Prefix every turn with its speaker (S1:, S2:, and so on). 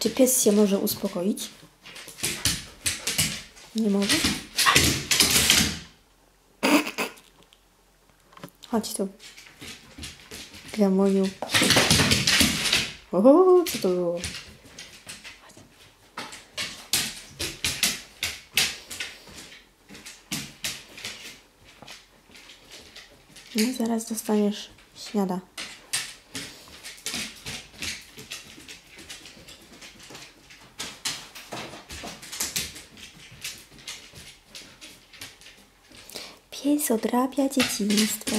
S1: Czy pies się może uspokoić? Nie może? Chodź tu. Gramoniu. O, co to było? No, zaraz dostaniesz śniada. Pies odrabia dzieciństwo.